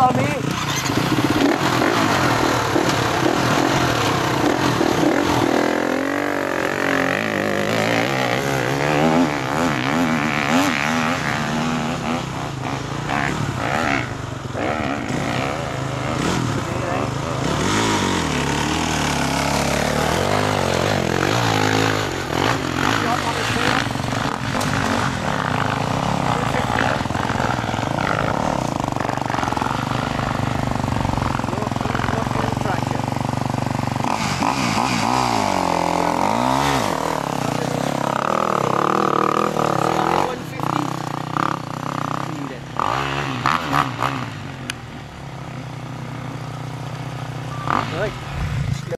ali Right.